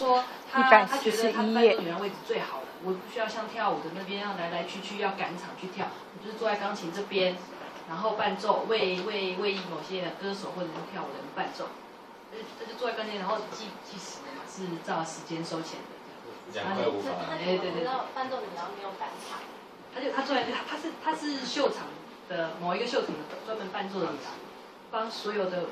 说他他觉得他伴页奏女人位置最好的，我不需要像跳舞的那边要来来去去要赶场去跳，我就是坐在钢琴这边，然后伴奏为为为某些歌手或者是跳舞的人伴奏，呃这就坐在钢琴，然后计计时的嘛，是照时间收钱的。两块五哎对对对伴奏女郎没有赶场，他就他坐在他他是他是秀场的某一个秀场的专门伴奏的女郎，帮所有的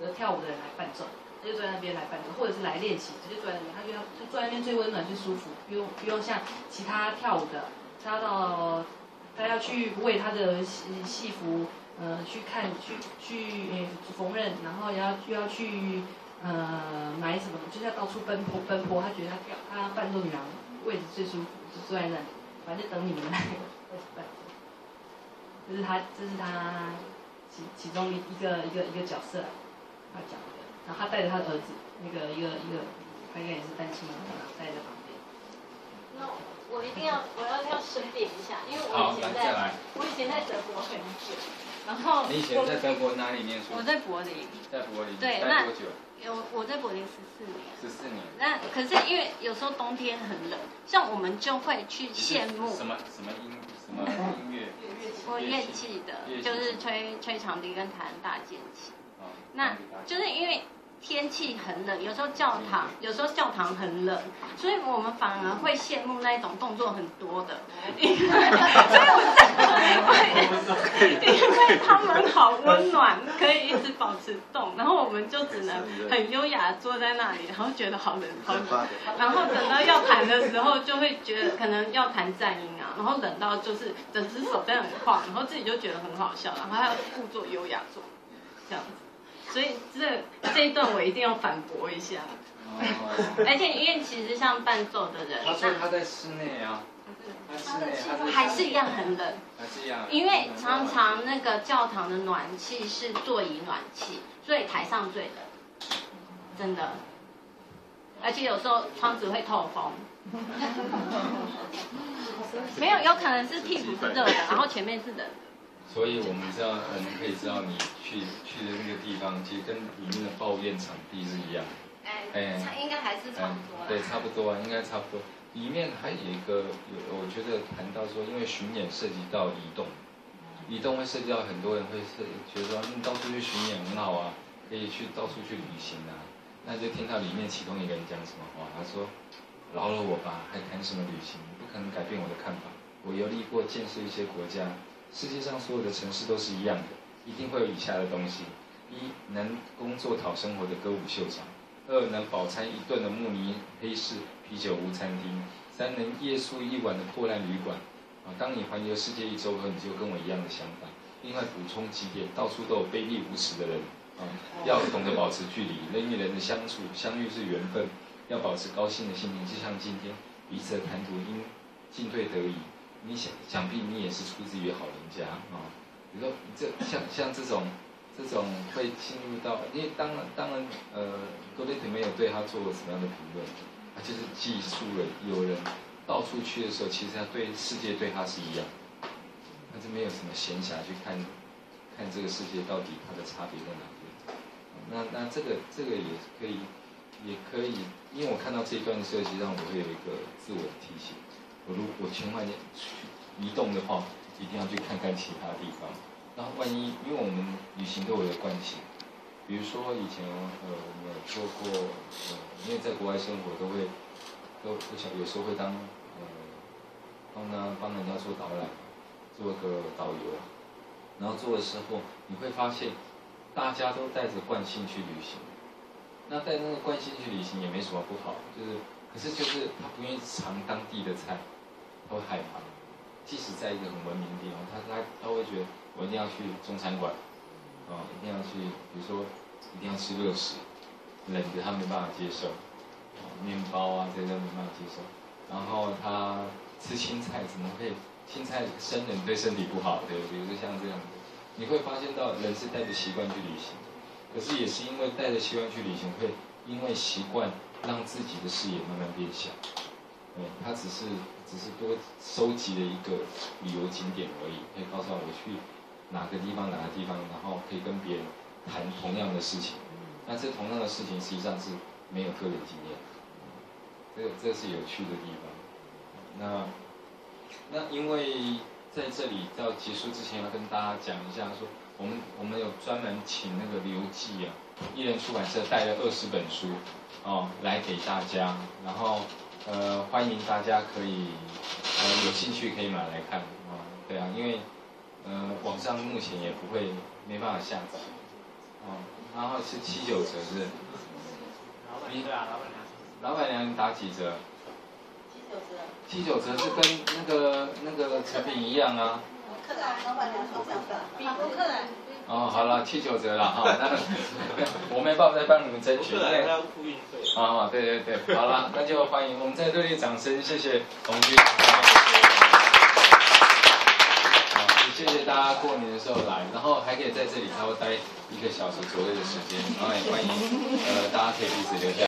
的跳舞的人来伴奏，他就坐在那边来伴奏，或者是来练习，直接坐在那边，他就要他坐在那边最温暖最舒服，不用不用像其他跳舞的，他到他要去为他的戏戏服呃去看去去呃缝纫，然后也要又要去呃买什么，就是要到处奔波奔波，他觉得他跳他伴奏女郎位置最舒服，就坐在那里。反正等你们来。这是他，这是他其其中一一个一个一个角色，他讲的。然后他带着他的儿子，那个一个一个，他应该也是单亲妈妈，带在旁边。那我一定要我要要申辩一下，因为我，以前在。我以前在德国很久，然后你以前在德国哪里念书我？在柏林，在柏林。对那多久？有我在柏林十四年。十四年。那可是因为有时候冬天很冷，像我们就会去羡慕什么什么音什么音乐？我乐器的就是吹吹长笛跟弹大键琴。哦那就是因为天气很冷，有时候教堂有时候教堂很冷，所以我们反而会羡慕那一种动作很多的，因为 所以我在因为他们好温暖，可以一直保持动，然后我们就只能很优雅地坐在那里，然后觉得好冷好冷，然后等到要弹的时候，就会觉得可能要弹战音啊，然后冷到就是整只手在那里晃，然后自己就觉得很好笑，然后还要故作优雅做这样子。所以这这一段我一定要反驳一下，哦 而且因为其实像伴奏的人，他说他在室内啊，他室内他那还是一样很冷，还是一样。因为常常那个教堂的暖气是座椅暖气，所以台上最冷，真的，而且有时候窗子会透风。没有，有可能是屁股是热的，然后前面是冷的。所以我们知道，我们可以知道你去去的那个地方，其实跟里面的抱怨场地是一样的。哎，差应该还是差嗯不多，啦。对，差不多啊，应该差不多。里面还有一个有，我觉得谈到说，因为巡演涉及到移动，移动会涉及到很多人会是觉得说，你，到处去巡演很好啊，可以去到处去旅行啊。那就听到里面其中一个人讲什么话，他说：“饶了我吧，还谈什么旅行？不可能改变我的看法。我游历过，见识一些国家，世界上所有的城市都是一样的，一定会有以下的东西：一，能工作讨生活的歌舞秀场。二能饱餐一顿的慕尼黑式啤酒屋餐厅，三能夜宿一晚的破烂旅馆。啊，当你环游世界一周后，你就跟我一样的想法。另外补充几点，到处都有卑鄙无耻的人，啊，要懂得保持距离，人与人的相处相遇是缘分，要保持高兴的心情，就像今天彼此的谈吐应进退得宜。你想想必你也是出自于好人家啊，比如说这像像 这种。这种会进入到，因为当然当然，呃，戈贝特没有对他做过什么样的评论，他就是寄出了有人到处去的时候，其实他对世界对他是一样，他是没有什么闲暇去看 看这个世界到底它的差别在哪边。那那这个这个也可以也可以，因为我看到这一段的设计，让我会有一个自我的提醒，我如果千万去移动的话，一定要去看看其他地方。然后万一，因为我们旅行都有个惯性，比如说以前呃我们做过呃，因为在国外生活都会都不想有时候会当呃帮呢帮人家做导览，做个导游，然后做的时候你会发现大家都带着惯性去旅行，那带那个惯性去旅行也没什么不好，就是可是就是他不愿意尝当地的菜，会害怕，即使在一个很文明的地方，他他他会觉得。我一定要去中餐馆，啊、一定要去，比如说一定要吃热食，冷的他没办法接受，啊面包啊这些没办法接受。然后他吃青菜怎么会？青菜生冷对身体不好，对，比如说像这样，你会发现到人是带着习惯去旅行，可是也是因为带着习惯去旅行，会因为习惯让自己的视野慢慢变小。对，他只是只是多收集了一个旅游景点而已，可以告诉我我去。哪个地方哪个地方，然后可以跟别人谈同样的事情，那这同样的事情实际上是没有个人经验，这这是有趣的地方。那那因为在这里到结束之前要跟大家讲一下，说我们我们有专门请那个刘记啊，艺人出版社带了二十本书哦来给大家，然后呃欢迎大家可以呃有兴趣可以买来看啊、对啊，因为呃网上目前也不会没办法下载哦，然后是七九折是不是。你老板娘老板娘打几折？七九折七九折是跟那个那个成品一样啊。客人，老板娘说这样的，比顾客人。哦，好了，七九折了哈，那 我没办法再帮你们争取。客人要付运费。啊，对对对，好了，那就欢迎我们再热烈掌声，谢谢红军。好，也谢谢大家过年的时候来，然后还可以在这里稍微待一个小时左右的时间，然后也欢迎呃大家可以彼此留下。